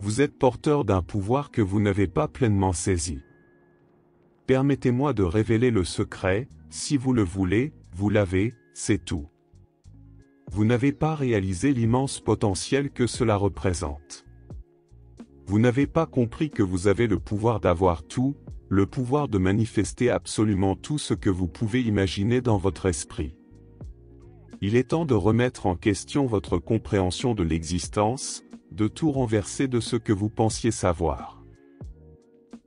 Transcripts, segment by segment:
vous êtes porteur d'un pouvoir que vous n'avez pas pleinement saisi. Permettez-moi de révéler le secret, si vous le voulez, vous l'avez, c'est tout. Vous n'avez pas réalisé l'immense potentiel que cela représente. Vous n'avez pas compris que vous avez le pouvoir d'avoir tout, le pouvoir de manifester absolument tout ce que vous pouvez imaginer dans votre esprit. Il est temps de remettre en question votre compréhension de l'existence, de tout renverser de ce que vous pensiez savoir.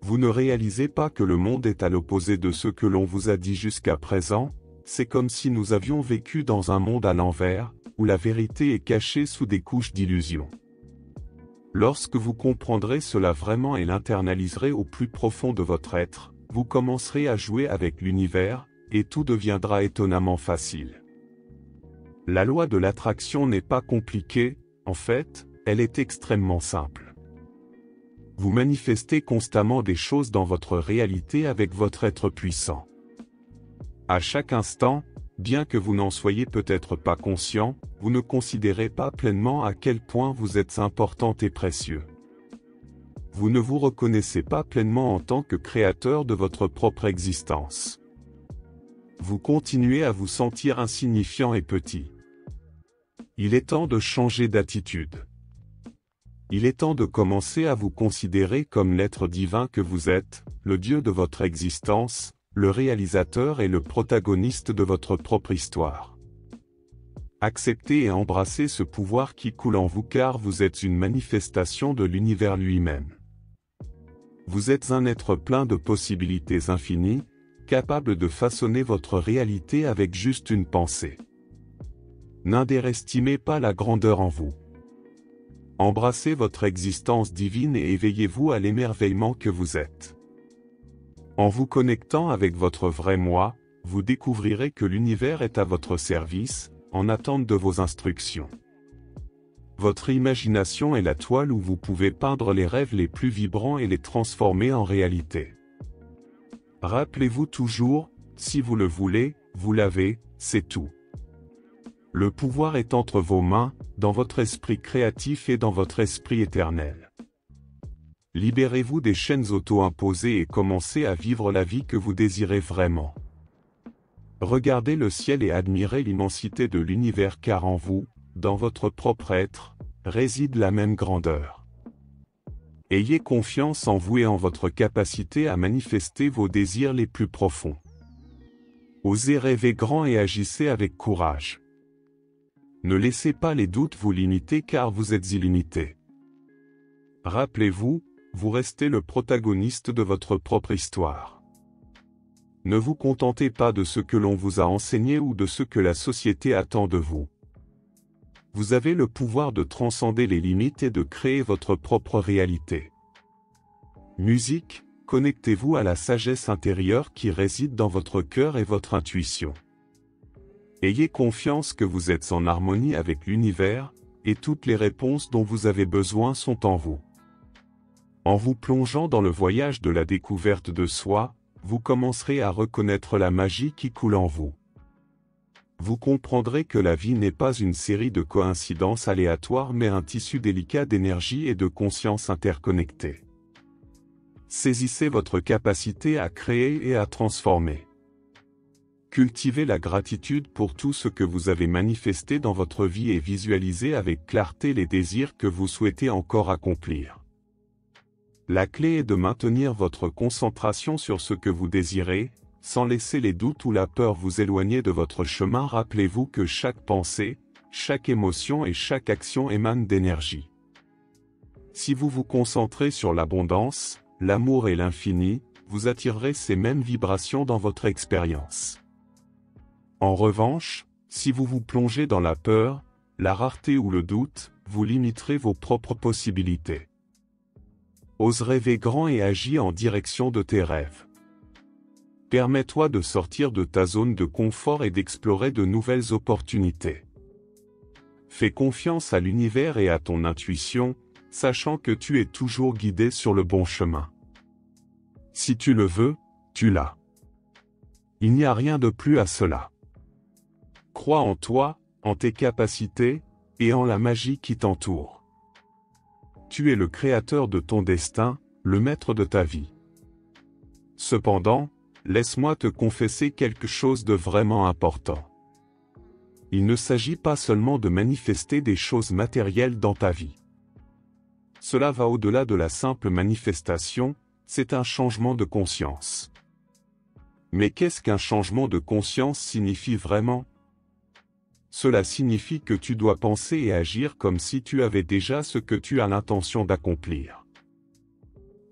Vous ne réalisez pas que le monde est à l'opposé de ce que l'on vous a dit jusqu'à présent, c'est comme si nous avions vécu dans un monde à l'envers, où la vérité est cachée sous des couches d'illusions. Lorsque vous comprendrez cela vraiment et l'internaliserez au plus profond de votre être, vous commencerez à jouer avec l'univers, et tout deviendra étonnamment facile. La loi de l'attraction n'est pas compliquée, en fait, elle est extrêmement simple. Vous manifestez constamment des choses dans votre réalité avec votre être puissant. À chaque instant, bien que vous n'en soyez peut-être pas conscient, vous ne considérez pas pleinement à quel point vous êtes important et précieux. Vous ne vous reconnaissez pas pleinement en tant que créateur de votre propre existence. Vous continuez à vous sentir insignifiant et petit. Il est temps de changer d'attitude. Il est temps de commencer à vous considérer comme l'être divin que vous êtes, le Dieu de votre existence, le réalisateur et le protagoniste de votre propre histoire. Acceptez et embrassez ce pouvoir qui coule en vous car vous êtes une manifestation de l'univers lui-même. Vous êtes un être plein de possibilités infinies, capable de façonner votre réalité avec juste une pensée. N'indérestimez pas la grandeur en vous. Embrassez votre existence divine et éveillez-vous à l'émerveillement que vous êtes. En vous connectant avec votre vrai moi, vous découvrirez que l'univers est à votre service, en attente de vos instructions. Votre imagination est la toile où vous pouvez peindre les rêves les plus vibrants et les transformer en réalité. Rappelez-vous toujours, si vous le voulez, vous l'avez, c'est tout. Le pouvoir est entre vos mains, dans votre esprit créatif et dans votre esprit éternel. Libérez-vous des chaînes auto-imposées et commencez à vivre la vie que vous désirez vraiment. Regardez le ciel et admirez l'immensité de l'univers car en vous, dans votre propre être, réside la même grandeur. Ayez confiance en vous et en votre capacité à manifester vos désirs les plus profonds. Osez rêver grand et agissez avec courage. Ne laissez pas les doutes vous limiter car vous êtes illimité. Rappelez-vous, vous restez le protagoniste de votre propre histoire. Ne vous contentez pas de ce que l'on vous a enseigné ou de ce que la société attend de vous. Vous avez le pouvoir de transcender les limites et de créer votre propre réalité. Musique, connectez-vous à la sagesse intérieure qui réside dans votre cœur et votre intuition. Ayez confiance que vous êtes en harmonie avec l'univers, et toutes les réponses dont vous avez besoin sont en vous. En vous plongeant dans le voyage de la découverte de soi, vous commencerez à reconnaître la magie qui coule en vous. Vous comprendrez que la vie n'est pas une série de coïncidences aléatoires mais un tissu délicat d'énergie et de conscience interconnectée. Saisissez votre capacité à créer et à transformer. Cultivez la gratitude pour tout ce que vous avez manifesté dans votre vie et visualisez avec clarté les désirs que vous souhaitez encore accomplir. La clé est de maintenir votre concentration sur ce que vous désirez, sans laisser les doutes ou la peur vous éloigner de votre chemin. Rappelez-vous que chaque pensée, chaque émotion et chaque action émanent d'énergie. Si vous vous concentrez sur l'abondance, l'amour et l'infini, vous attirerez ces mêmes vibrations dans votre expérience. En revanche, si vous vous plongez dans la peur, la rareté ou le doute, vous limiterez vos propres possibilités. Ose rêver grand et agis en direction de tes rêves. Permets-toi de sortir de ta zone de confort et d'explorer de nouvelles opportunités. Fais confiance à l'univers et à ton intuition, sachant que tu es toujours guidé sur le bon chemin. Si tu le veux, tu l'as. Il n'y a rien de plus à cela. Crois en toi, en tes capacités, et en la magie qui t'entoure. tu es le créateur de ton destin, le maître de ta vie. Cependant, laisse-moi te confesser quelque chose de vraiment important. Il ne s'agit pas seulement de manifester des choses matérielles dans ta vie. Cela va au-delà de la simple manifestation, c'est un changement de conscience. Mais qu'est-ce qu'un changement de conscience signifie vraiment? Cela signifie que tu dois penser et agir comme si tu avais déjà ce que tu as l'intention d'accomplir.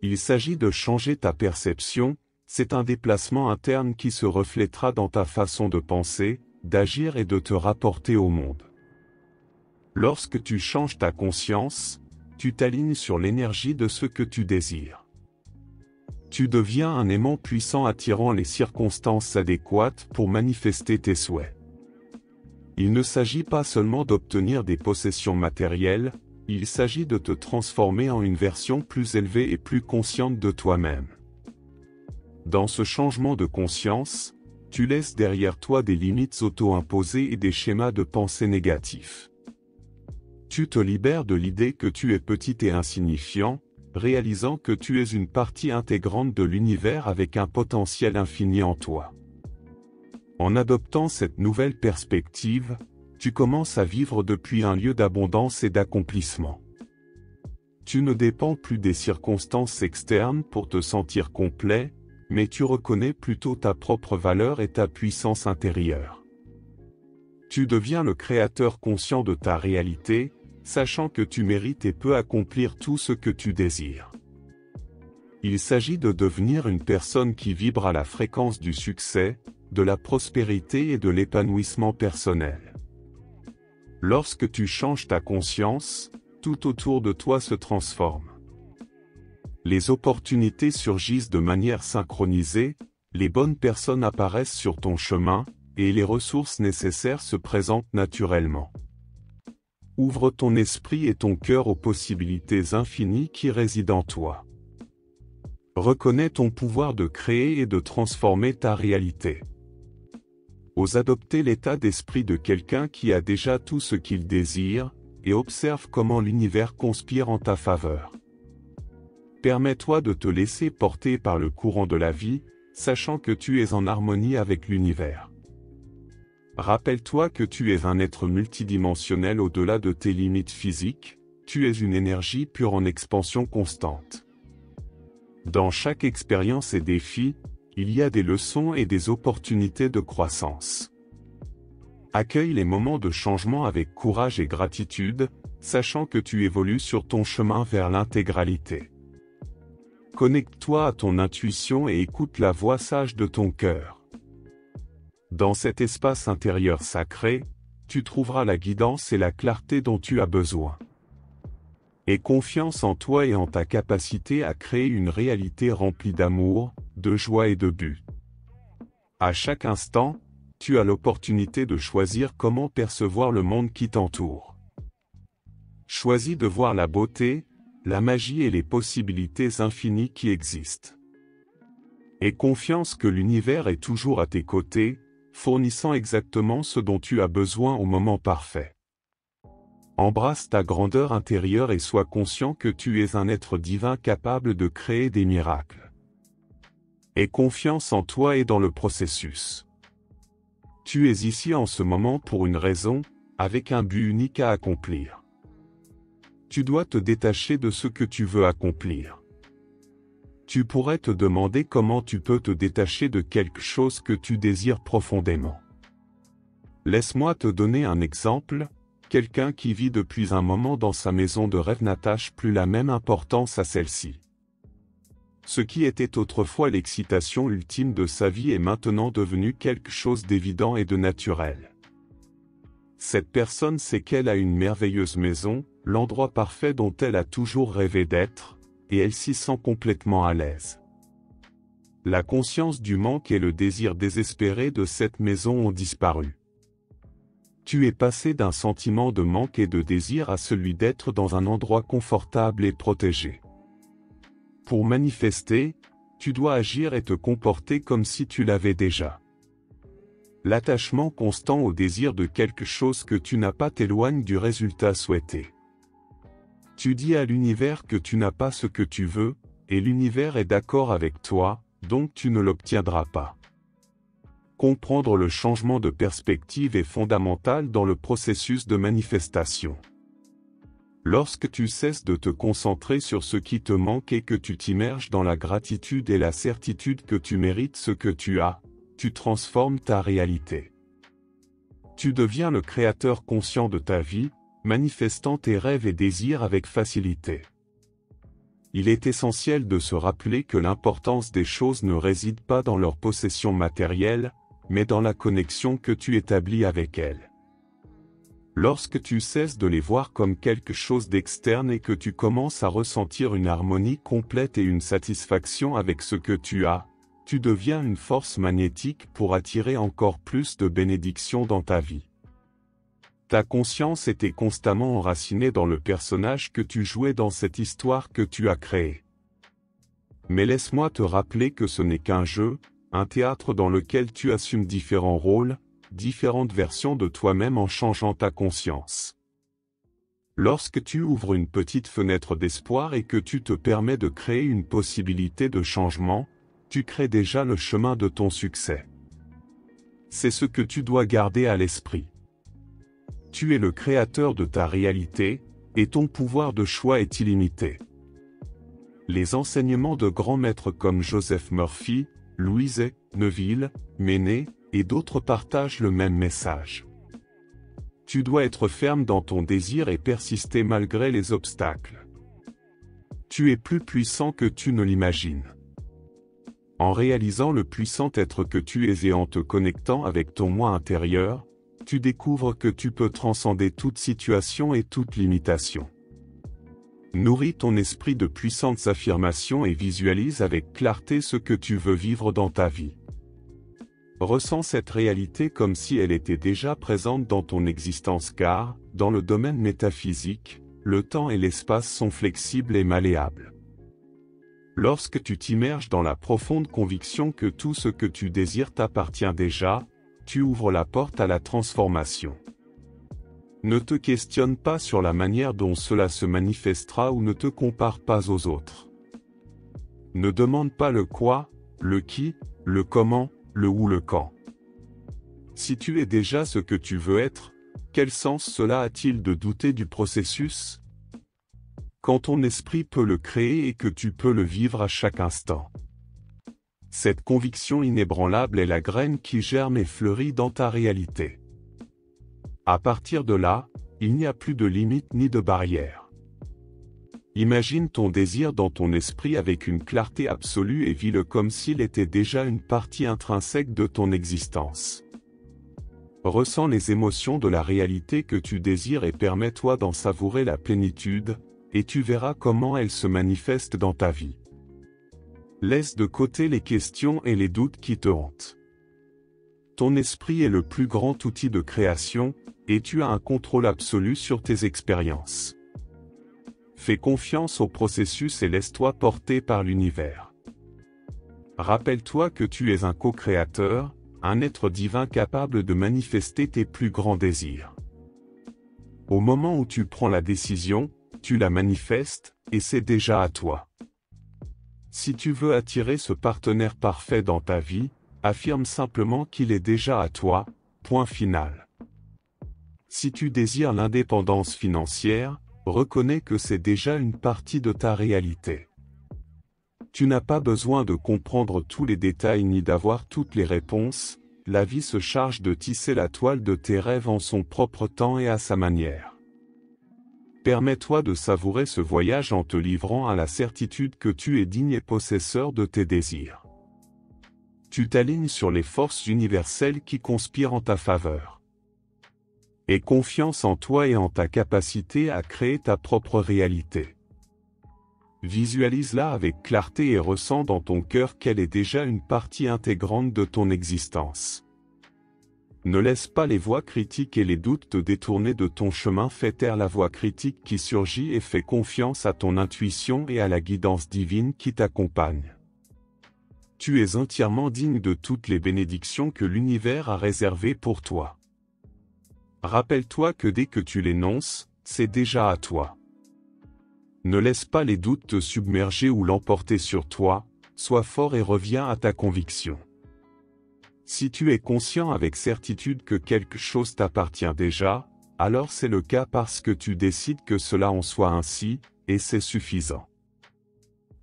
Il s'agit de changer ta perception, c'est un déplacement interne qui se reflètera dans ta façon de penser, d'agir et de te rapporter au monde. Lorsque tu changes ta conscience, tu t'alignes sur l'énergie de ce que tu désires. Tu deviens un aimant puissant attirant les circonstances adéquates pour manifester tes souhaits. Il ne s'agit pas seulement d'obtenir des possessions matérielles, il s'agit de te transformer en une version plus élevée et plus consciente de toi-même. Dans ce changement de conscience, tu laisses derrière toi des limites auto-imposées et des schémas de pensée négatifs. Tu te libères de l'idée que tu es petit et insignifiant, réalisant que tu es une partie intégrante de l'univers avec un potentiel infini en toi. En adoptant cette nouvelle perspective, tu commences à vivre depuis un lieu d'abondance et d'accomplissement. Tu ne dépends plus des circonstances externes pour te sentir complet, mais tu reconnais plutôt ta propre valeur et ta puissance intérieure. Tu deviens le créateur conscient de ta réalité, sachant que tu mérites et peux accomplir tout ce que tu désires. Il s'agit de devenir une personne qui vibre à la fréquence du succès, de la prospérité et de l'épanouissement personnel. Lorsque tu changes ta conscience, tout autour de toi se transforme les opportunités surgissent de manière synchronisée, les bonnes personnes apparaissent sur ton chemin, et les ressources nécessaires se présentent naturellement. Ouvre ton esprit et ton cœur aux possibilités infinies qui résident en toi. Reconnais ton pouvoir de créer et de transformer ta réalité. Ose adopter l'état d'esprit de quelqu'un qui a déjà tout ce qu'il désire, et observe comment l'univers conspire en ta faveur. Permets-toi de te laisser porter par le courant de la vie, sachant que tu es en harmonie avec l'univers. Rappelle-toi que tu es un être multidimensionnel au-delà de tes limites physiques, tu es une énergie pure en expansion constante. Dans chaque expérience et défi, il y a des leçons et des opportunités de croissance. Accueille les moments de changement avec courage et gratitude, sachant que tu évolues sur ton chemin vers l'intégralité. Connecte-toi à ton intuition et écoute la voix sage de ton cœur. Dans cet espace intérieur sacré, tu trouveras la guidance et la clarté dont tu as besoin. Aie confiance en toi et en ta capacité à créer une réalité remplie d'amour, de joie et de but. À chaque instant, tu as l'opportunité de choisir comment percevoir le monde qui t'entoure. Choisis de voir la beauté, la magie et les possibilités infinies qui existent. Aie confiance que l'univers est toujours à tes côtés, fournissant exactement ce dont tu as besoin au moment parfait. Embrasse ta grandeur intérieure et sois conscient que tu es un être divin capable de créer des miracles. Aie confiance en toi et dans le processus. Tu es ici en ce moment pour une raison, avec un but unique à accomplir tu dois te détacher de ce que tu veux accomplir. Tu pourrais te demander comment tu peux te détacher de quelque chose que tu désires profondément. Laisse-moi te donner un exemple, quelqu'un qui vit depuis un moment dans sa maison de rêve n'attache plus la même importance à celle-ci. Ce qui était autrefois l'excitation ultime de sa vie est maintenant devenu quelque chose d'évident et de naturel. Cette personne sait qu'elle a une merveilleuse maison, l'endroit parfait dont elle a toujours rêvé d'être, et elle s'y sent complètement à l'aise. La conscience du manque et le désir désespéré de cette maison ont disparu. Tu es passé d'un sentiment de manque et de désir à celui d'être dans un endroit confortable et protégé. Pour manifester, tu dois agir et te comporter comme si tu l'avais déjà. L'attachement constant au désir de quelque chose que tu n'as pas t'éloigne du résultat souhaité Tu dis à l'univers que tu n'as pas ce que tu veux, et l'univers est d'accord avec toi, donc tu ne l'obtiendras pas. Comprendre le changement de perspective est fondamental dans le processus de manifestation. Lorsque tu cesses de te concentrer sur ce qui te manque et que tu t'immerges dans la gratitude et la certitude que tu mérites ce que tu as, tu transformes ta réalité. Tu deviens le créateur conscient de ta vie, manifestant tes rêves et désirs avec facilité. Il est essentiel de se rappeler que l'importance des choses ne réside pas dans leur possession matérielle, mais dans la connexion que tu établis avec elles. Lorsque tu cesses de les voir comme quelque chose d'externe et que tu commences à ressentir une harmonie complète et une satisfaction avec ce que tu as, tu deviens une force magnétique pour attirer encore plus de bénédictions dans ta vie. Ta conscience était constamment enracinée dans le personnage que tu jouais dans cette histoire que tu as créée. Mais laisse-moi te rappeler que ce n'est qu'un jeu, un théâtre dans lequel tu assumes différents rôles, différentes versions de toi-même en changeant ta conscience. Lorsque tu ouvres une petite fenêtre d'espoir et que tu te permets de créer une possibilité de changement, tu crées déjà le chemin de ton succès. C'est ce que tu dois garder à l'esprit. Tu es le créateur de ta réalité, et ton pouvoir de choix est illimité. Les enseignements de grands maîtres comme Joseph Murphy, Louise Neville, Méné, et d'autres partagent le même message. Tu dois être ferme dans ton désir et persister malgré les obstacles. Tu es plus puissant que tu ne l'imagines. En réalisant le puissant être que tu es et en te connectant avec ton moi intérieur, tu découvres que tu peux transcender toute situation et toute limitation. Nourris ton esprit de puissantes affirmations et visualise avec clarté ce que tu veux vivre dans ta vie. Ressens cette réalité comme si elle était déjà présente dans ton existence car, dans le domaine métaphysique, le temps et l'espace sont flexibles et malléables. Lorsque tu t'immerges dans la profonde conviction que tout ce que tu désires t'appartient déjà, tu ouvres la porte à la transformation. Ne te questionne pas sur la manière dont cela se manifestera ou ne te compare pas aux autres. Ne demande pas le quoi, le qui, le comment, le où le quand. Si tu es déjà ce que tu veux être, quel sens cela a-t-il de douter du processus? Quand ton esprit peut le créer et que tu peux le vivre à chaque instant. Cette conviction inébranlable est la graine qui germe et fleurit dans ta réalité. À partir de là, il n'y a plus de limite ni de barrière. Imagine ton désir dans ton esprit avec une clarté absolue et vis-le comme s'il était déjà une partie intrinsèque de ton existence. Ressens les émotions de la réalité que tu désires et permets-toi d'en savourer la plénitude, et tu verras comment elle se manifeste dans ta vie. Laisse de côté les questions et les doutes qui te hantent. Ton esprit est le plus grand outil de création, et tu as un contrôle absolu sur tes expériences. Fais confiance au processus et laisse-toi porter par l'univers. Rappelle-toi que tu es un co-créateur, un être divin capable de manifester tes plus grands désirs. Au moment où tu prends la décision, tu la manifestes, et c'est déjà à toi. Si tu veux attirer ce partenaire parfait dans ta vie, affirme simplement qu'il est déjà à toi, point final. Si tu désires l'indépendance financière, reconnais que c'est déjà une partie de ta réalité. Tu n'as pas besoin de comprendre tous les détails ni d'avoir toutes les réponses, la vie se charge de tisser la toile de tes rêves en son propre temps et à sa manière. Permets-toi de savourer ce voyage en te livrant à la certitude que tu es digne et possesseur de tes désirs. Tu t'alignes sur les forces universelles qui conspirent en ta faveur. Aie confiance en toi et en ta capacité à créer ta propre réalité. Visualise-la avec clarté et ressens dans ton cœur qu'elle est déjà une partie intégrante de ton existence. Ne laisse pas les voix critiques et les doutes te détourner de ton chemin, fais taire la voix critique qui surgit et fais confiance à ton intuition et à la guidance divine qui t'accompagne. Tu es entièrement digne de toutes les bénédictions que l'univers a réservées pour toi. Rappelle-toi que dès que tu l'énonces, c'est déjà à toi. Ne laisse pas les doutes te submerger ou l'emporter sur toi, sois fort et reviens à ta conviction. Si tu es conscient avec certitude que quelque chose t'appartient déjà, alors c'est le cas parce que tu décides que cela en soit ainsi, et c'est suffisant.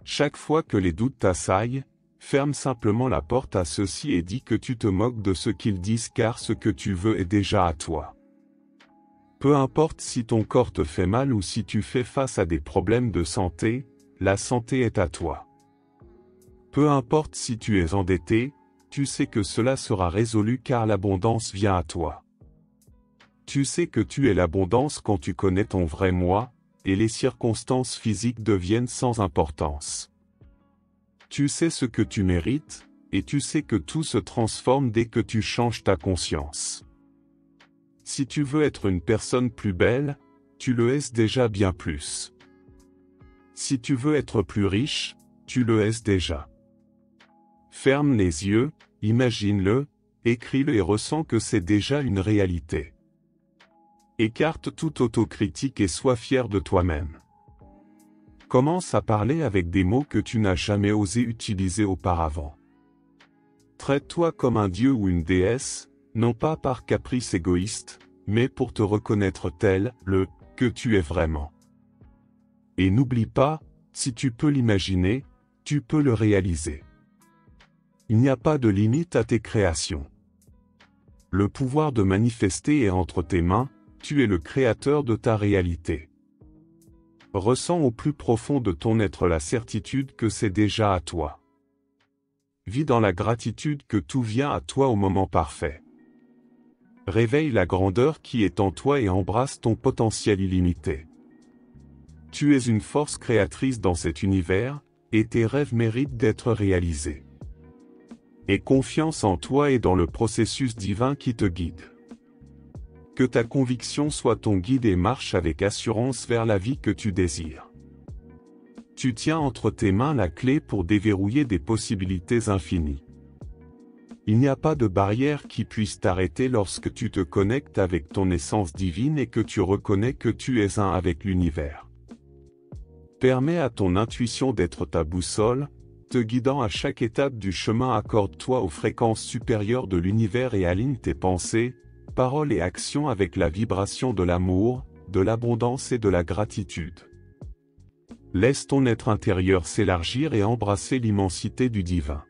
Chaque fois que les doutes t'assaillent, ferme simplement la porte à ceux-ci et dis que tu te moques de ce qu'ils disent car ce que tu veux est déjà à toi. Peu importe si ton corps te fait mal ou si tu fais face à des problèmes de santé, la santé est à toi. Peu importe si tu es endetté, tu sais que cela sera résolu car l'abondance vient à toi. Tu sais que tu es l'abondance quand tu connais ton vrai moi, et les circonstances physiques deviennent sans importance. Tu sais ce que tu mérites, et tu sais que tout se transforme dès que tu changes ta conscience. Si tu veux être une personne plus belle, tu le es déjà bien plus. Si tu veux être plus riche, tu le es déjà. Ferme les yeux, imagine-le, écris-le et ressens que c'est déjà une réalité. Écarte toute autocritique et sois fier de toi-même. Commence à parler avec des mots que tu n'as jamais osé utiliser auparavant. Traite-toi comme un dieu ou une déesse, non pas par caprice égoïste, mais pour te reconnaître tel, le, que tu es vraiment. Et n'oublie pas, si tu peux l'imaginer, tu peux le réaliser. Il n'y a pas de limite à tes créations. Le pouvoir de manifester est entre tes mains, tu es le créateur de ta réalité. Ressens au plus profond de ton être la certitude que c'est déjà à toi. Vis dans la gratitude que tout vient à toi au moment parfait. Réveille la grandeur qui est en toi et embrasse ton potentiel illimité. Tu es une force créatrice dans cet univers, et tes rêves méritent d'être réalisés. Aie confiance en toi et dans le processus divin qui te guide. Que ta conviction soit ton guide et marche avec assurance vers la vie que tu désires. Tu tiens entre tes mains la clé pour déverrouiller des possibilités infinies. Il n'y a pas de barrière qui puisse t'arrêter lorsque tu te connectes avec ton essence divine et que tu reconnais que tu es un avec l'univers. Permets à ton intuition d'être ta boussole, te guidant à chaque étape du chemin accorde-toi aux fréquences supérieures de l'univers et aligne tes pensées, paroles et actions avec la vibration de l'amour, de l'abondance et de la gratitude. Laisse ton être intérieur s'élargir et embrasser l'immensité du divin.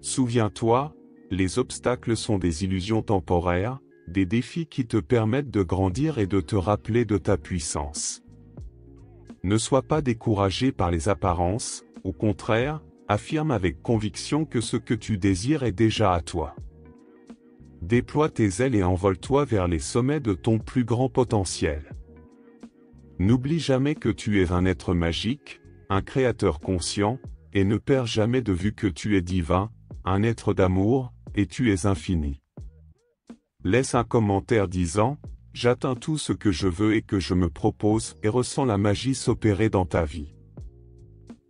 Souviens-toi, les obstacles sont des illusions temporaires, des défis qui te permettent de grandir et de te rappeler de ta puissance. Ne sois pas découragé par les apparences, au contraire, affirme avec conviction que ce que tu désires est déjà à toi. Déploie tes ailes et envole-toi vers les sommets de ton plus grand potentiel. N'oublie jamais que tu es un être magique, un créateur conscient, et ne perds jamais de vue que tu es divin, un être d'amour, et tu es infini. Laisse un commentaire disant, J'atteins tout ce que je veux et que je me propose et ressens la magie s'opérer dans ta vie.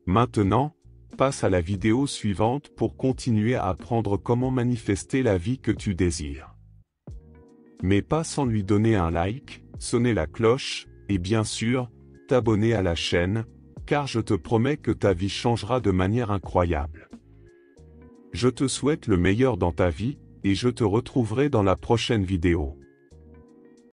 Maintenant, passe à la vidéo suivante pour continuer à apprendre comment manifester la vie que tu désires. Mais pas sans lui donner un like, sonner la cloche, et bien sûr, t'abonner à la chaîne, car je te promets que ta vie changera de manière incroyable. Je te souhaite le meilleur dans ta vie, et je te retrouverai dans la prochaine vidéo.